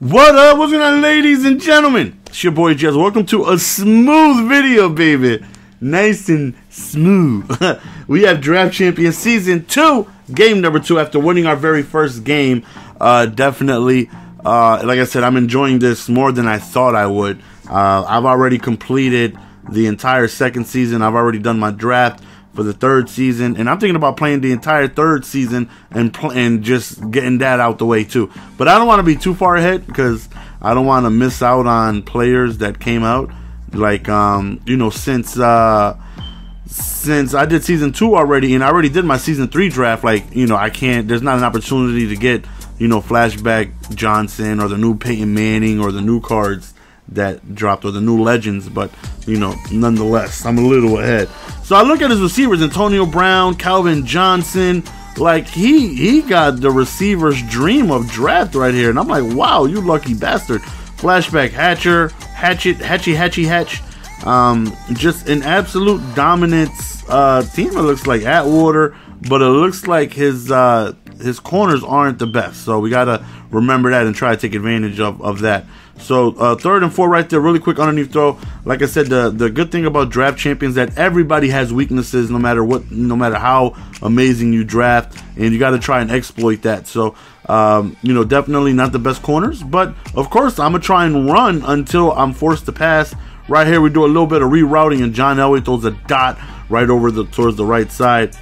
What up? What's going on, ladies and gentlemen? It's your boy GS. Welcome to a smooth video, baby. Nice and smooth. we have Draft Champion Season 2, game number 2, after winning our very first game. Uh, definitely, uh, like I said, I'm enjoying this more than I thought I would. Uh, I've already completed the entire second season. I've already done my draft for the third season, and I'm thinking about playing the entire third season and pl- and just getting that out the way too. But I don't want to be too far ahead because I don't want to miss out on players that came out. Like um, you know, since uh, since I did season two already, and I already did my season three draft. Like you know, I can't. There's not an opportunity to get you know flashback Johnson or the new Peyton Manning or the new cards that dropped or the new legends, but you know, nonetheless, I'm a little ahead. So I look at his receivers: Antonio Brown, Calvin Johnson. Like he he got the receiver's dream of draft right here, and I'm like, wow, you lucky bastard. Flashback Hatcher, Hatchet, Hatchy, Hatchy, Hatch. Um, just an absolute dominance uh, team. It looks like Atwater, but it looks like his uh, his corners aren't the best. So we gotta remember that and try to take advantage of, of that. So uh, third and four right there, really quick underneath throw. Like I said, the the good thing about draft champions that everybody has weaknesses, no matter what, no matter how amazing you draft, and you got to try and exploit that. So um, you know, definitely not the best corners, but of course I'm gonna try and run until I'm forced to pass. Right here, we do a little bit of rerouting, and John Elway throws a dot right over the towards the right side.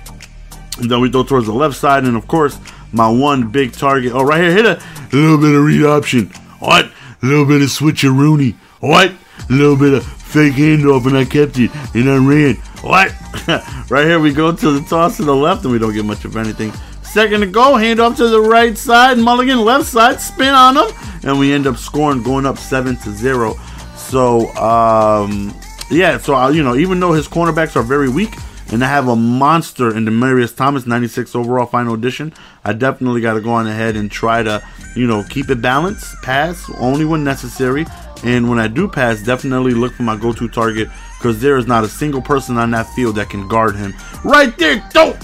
And then we throw towards the left side, and of course, my one big target. Oh, right here, hit a, little bit of read option. What? A little bit of switcheroonie. What? A little bit of fake handoff, and I kept it, and I ran. What? right here, we go to the toss to the left, and we don't get much of anything. Second to go, hand off to the right side, Mulligan left side, spin on him, and we end up scoring, going up seven to zero. So, um, yeah, so uh, you know, even though his cornerbacks are very weak, and I have a monster in Demaryius Thomas, 96 overall final edition. I definitely got to go on ahead and try to, you know, keep it balanced, pass only when necessary, and when I do pass, definitely look for my go-to target because there is not a single person on that field that can guard him. Right there, don't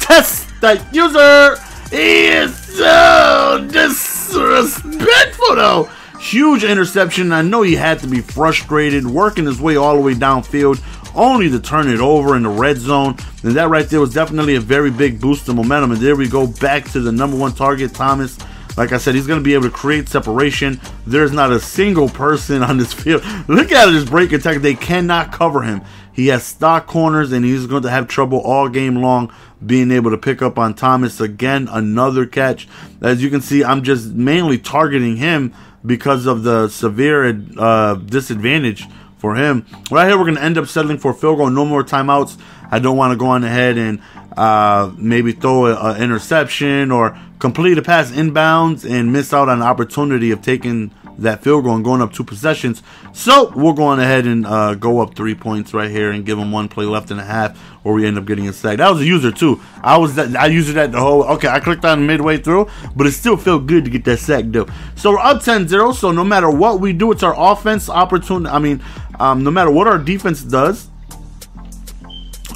test that user. He is so disrespectful, though. Huge interception. I know he had to be frustrated, working his way all the way downfield only to turn it over in the red zone. And that right there was definitely a very big boost of momentum. And there we go back to the number one target, Thomas. Like I said, he's going to be able to create separation. There's not a single person on this field. Look at this break attack. They cannot cover him. He has stock corners, and he's going to have trouble all game long being able to pick up on Thomas. Again, another catch. As you can see, I'm just mainly targeting him because of the severe uh, disadvantage for him. Right here, we're going to end up settling for field goal. No more timeouts. I don't want to go on ahead and uh, maybe throw an interception or complete a pass inbounds and miss out on the opportunity of taking that field goal and going up two possessions. So we're going ahead and uh, go up three points right here and give them one play left and a half, or we end up getting a sack. That was a user too. I was that I used that the whole. Okay, I clicked on midway through, but it still felt good to get that sack though. So we're up 10-0. So no matter what we do, it's our offense opportunity. I mean, um, no matter what our defense does,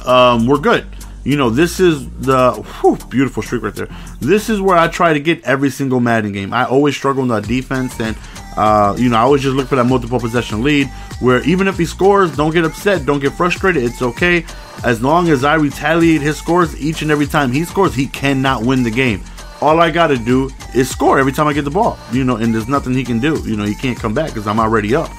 um, we're good. You know, this is the whew, beautiful streak right there. This is where I try to get every single Madden game. I always struggle on the defense, and uh, you know, I always just look for that multiple possession lead. Where even if he scores, don't get upset, don't get frustrated. It's okay as long as I retaliate his scores each and every time he scores. He cannot win the game. All I got to do is score every time I get the ball. You know, and there's nothing he can do. You know, he can't come back because I'm already up.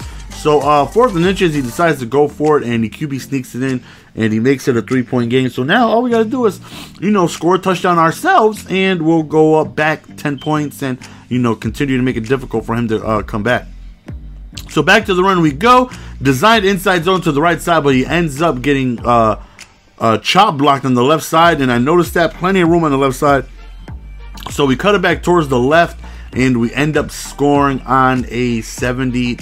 So uh, fourth and inches, he decides to go for it, and the QB sneaks it in, and he makes it a three-point game. So now all we got to do is, you know, score a touchdown ourselves, and we'll go up back ten points, and you know, continue to make it difficult for him to uh, come back. So back to the run we go. Designed inside zone to the right side, but he ends up getting uh, uh, chop blocked on the left side, and I noticed that plenty of room on the left side. So we cut it back towards the left, and we end up scoring on a 70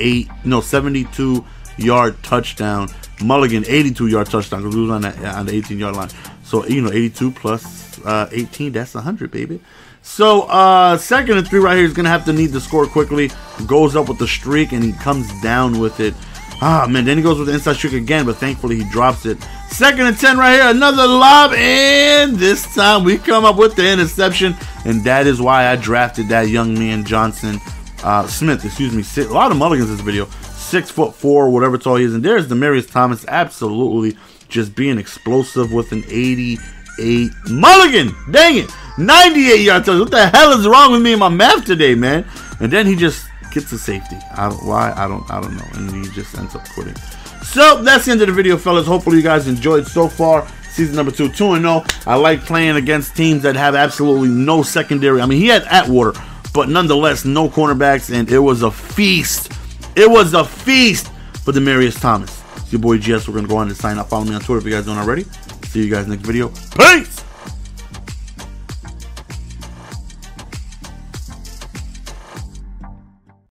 eight, no, 72 yard touchdown. Mulligan 82 yard touchdown because we was on that on the 18 yard line. So you know, 82 plus uh, 18, that's 100, baby. So uh, second and three right here is gonna have to need to score quickly. Goes up with the streak and he comes down with it. Ah man, then he goes with the inside streak again, but thankfully he drops it. Second and ten right here, another lob, and this time we come up with the interception, and that is why I drafted that young man Johnson uh, Smith, excuse me. Six, a lot of mulligans in this video. Six foot four, whatever tall he is. And there's Demaryius Thomas, absolutely just being explosive with an 88 mulligan. Dang it. 98 yard. What the hell is wrong with me and my math today, man? And then he just gets a safety. I don't, why? I don't I don't know. And he just ends up quitting. So that's the end of the video, fellas. Hopefully you guys enjoyed so far. Season number two, 2 0. I like playing against teams that have absolutely no secondary. I mean, he had Atwater, but nonetheless, no cornerbacks, and it was a feast. It was a feast for Demaryius Thomas. It's your boy GS. We're going to go on and sign up. Follow me on Twitter if you guys don't already. See you guys next video. Peace!